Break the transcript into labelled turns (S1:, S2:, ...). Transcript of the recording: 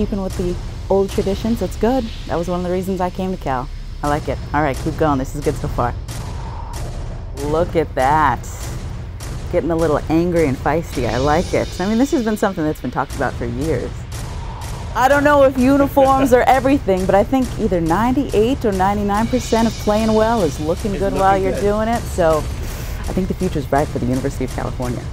S1: keeping with the old traditions. it's good. That was one of the reasons I came to Cal. I like it. All right, keep going. This is good so far. Look at that. Getting a little angry and feisty. I like it. I mean, this has been something that's been talked about for years. I don't know if uniforms are everything, but I think either 98 or 99% of playing well is looking
S2: It's
S1: good
S2: looking
S1: while you're
S2: good.
S1: doing it. So I think the future is bright for the University of California.